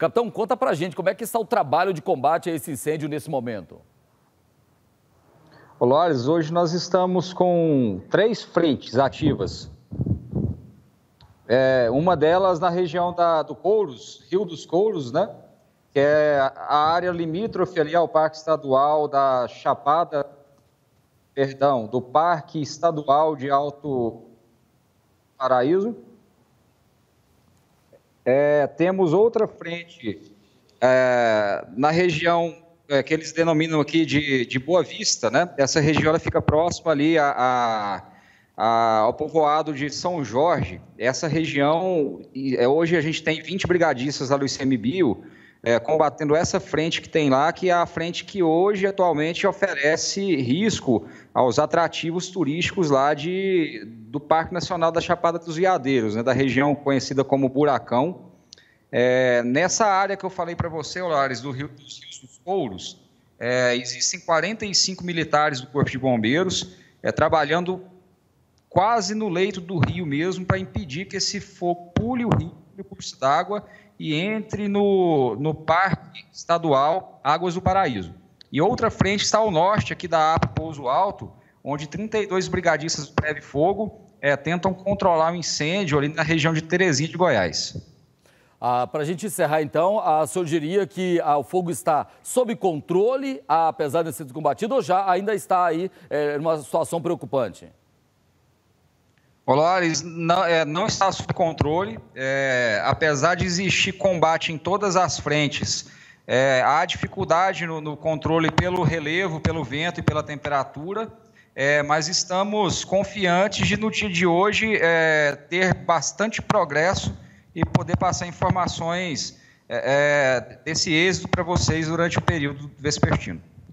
Capitão, conta pra gente como é que está o trabalho de combate a esse incêndio nesse momento. Olá, hoje nós estamos com três frentes ativas. É, uma delas na região da, do Couros, Rio dos Couros, né? Que é a área limítrofe ali ao Parque Estadual da Chapada, perdão, do Parque Estadual de Alto Paraíso. É, temos outra frente é, na região é, que eles denominam aqui de, de Boa Vista, né? Essa região ela fica próxima ali a, a, a, ao povoado de São Jorge. Essa região, é, hoje a gente tem 20 brigadistas lá do ICMBio, é, combatendo essa frente que tem lá, que é a frente que hoje, atualmente, oferece risco aos atrativos turísticos lá de, do Parque Nacional da Chapada dos Veadeiros, né, da região conhecida como Buracão. É, nessa área que eu falei para você, Olares, do Rio dos Rios dos Couros, é, existem 45 militares do Corpo de Bombeiros é, trabalhando quase no leito do rio mesmo para impedir que esse fogo pule o rio, o curso d'água e entre no, no Parque Estadual Águas do Paraíso. E outra frente está ao norte, aqui da APA Pouso Alto, onde 32 brigadistas do Breve Fogo é, tentam controlar o incêndio ali na região de Terezinha de Goiás. Ah, Para a gente encerrar, então, a senhor diria que ah, o fogo está sob controle, apesar de ser combatido, ou já ainda está aí é, numa situação preocupante? Polares não, é, não está sob controle, é, apesar de existir combate em todas as frentes. É, há dificuldade no, no, controle pelo relevo, pelo vento e pela temperatura, é, mas estamos confiantes de, no dia de hoje, é, ter bastante progresso e poder passar informações é, desse êxito para vocês durante o período vespertino.